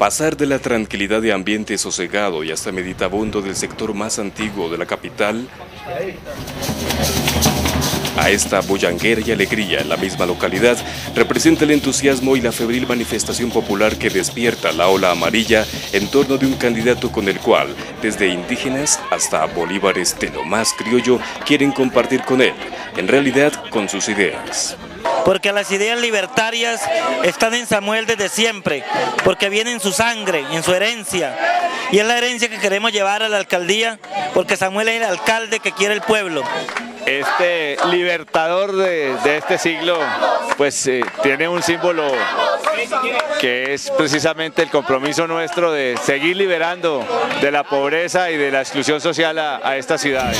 Pasar de la tranquilidad de ambiente sosegado y hasta meditabundo del sector más antiguo de la capital a esta bullanguera y alegría en la misma localidad representa el entusiasmo y la febril manifestación popular que despierta la ola amarilla en torno de un candidato con el cual, desde indígenas hasta bolívares de lo más criollo, quieren compartir con él, en realidad con sus ideas porque las ideas libertarias están en Samuel desde siempre, porque viene en su sangre, en su herencia, y es la herencia que queremos llevar a la alcaldía, porque Samuel es el alcalde que quiere el pueblo. Este libertador de, este siglo, pues eh, tiene un símbolo que es precisamente el compromiso nuestro de seguir liberando de la pobreza y de la exclusión social a, a estas ciudades.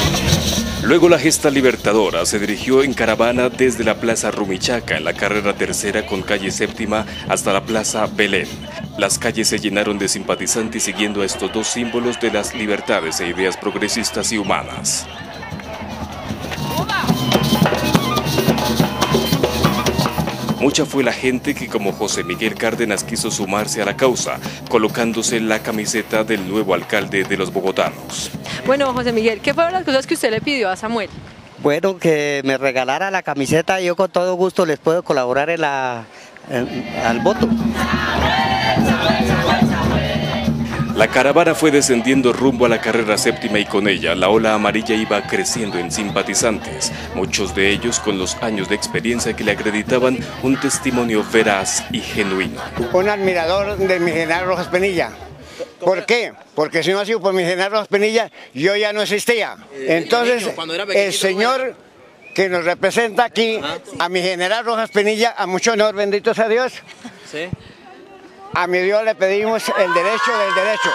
Luego la gesta libertadora se dirigió en caravana desde la Plaza Rumichaca en la carrera tercera con calle séptima hasta la Plaza Belén. Las calles se llenaron de simpatizantes siguiendo a estos dos símbolos de las libertades e ideas progresistas y humanas. Mucha fue la gente que como José Miguel Cárdenas quiso sumarse a la causa, colocándose la camiseta del nuevo alcalde de los bogotanos. Bueno, José Miguel, ¿qué fueron las cosas que usted le pidió a Samuel? Bueno, que me regalara la camiseta y yo con todo gusto les puedo colaborar en la, al voto. La caravana fue descendiendo rumbo a la carrera séptima y con ella la ola amarilla iba creciendo en simpatizantes, muchos de ellos con los años de experiencia que le acreditaban un testimonio veraz y genuino. Un admirador de mi general Rojas Penilla. ¿Por qué? Porque si no ha sido por mi general Rojas Penilla, yo ya no existía. Eh, Entonces, el señor que nos representa aquí, a mi general Rojas Penilla, a mucho honor, bendito sea Dios. ¿Sí? A mi Dios le pedimos el derecho del derecho.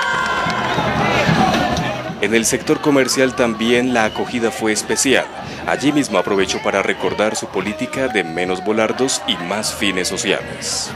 En el sector comercial también la acogida fue especial. Allí mismo aprovechó para recordar su política de menos volardos y más fines sociales.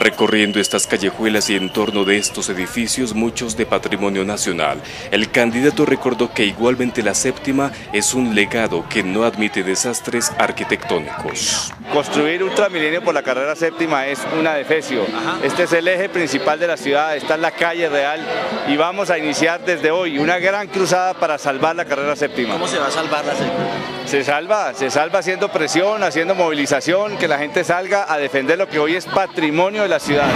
Recorriendo estas callejuelas y en torno de estos edificios, muchos de patrimonio nacional, el candidato recordó que igualmente la séptima es un legado que no admite desastres arquitectónicos. Construir ultramilenio por la carrera séptima es una defecio. Este es el eje principal de la ciudad, está en la calle real y vamos a iniciar desde hoy una gran cruzada para salvar la carrera séptima. ¿Cómo se va a salvar la séptima? Se salva, se salva haciendo presión, haciendo movilización, que la gente salga a defender lo que hoy es patrimonio de la ciudad.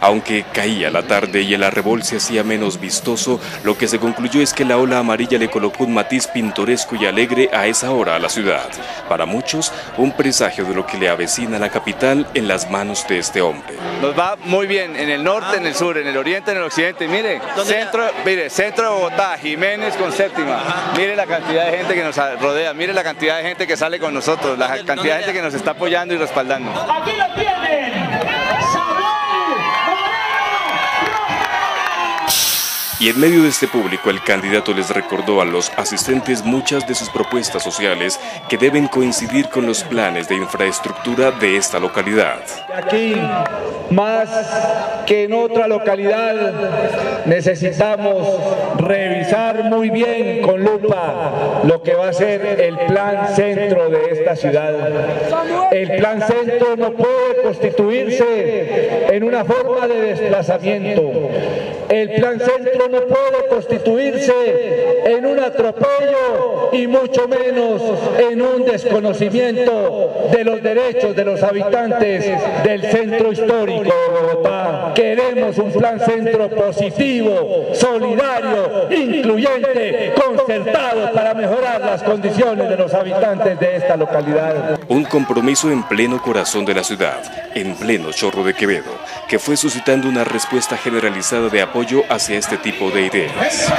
Aunque caía la tarde y el arrebol se hacía menos vistoso, lo que se concluyó es que la ola amarilla le colocó un matiz pintoresco y alegre a esa hora a la ciudad. Para muchos, un presagio de lo que le avecina la capital en las manos de este hombre. Nos va muy bien en el norte, en el sur, en el oriente, en el occidente. Mire, centro, mire, centro de Bogotá, Jiménez con séptima. Mire la cantidad de gente que nos rodea, mire la cantidad de gente que sale con nosotros, la cantidad de gente que nos está apoyando y respaldando. Aquí lo Y en medio de este público, el candidato les recordó a los asistentes muchas de sus propuestas sociales que deben coincidir con los planes de infraestructura de esta localidad. Aquí, más que en otra localidad, necesitamos revisar muy bien con lupa lo que va a ser el plan centro de esta ciudad. El plan centro no puede constituirse en una forma de desplazamiento. El plan centro no puede constituirse en un atropello y mucho menos en un desconocimiento de los derechos de los habitantes del centro histórico de Bogotá. Queremos un plan centro positivo, solidario, incluyente, concertado para mejorar las condiciones de los habitantes de esta localidad. Un compromiso en pleno corazón de la ciudad, en pleno chorro de Quevedo, que fue suscitando una respuesta generalizada de apoyo hacia este tipo de ideas.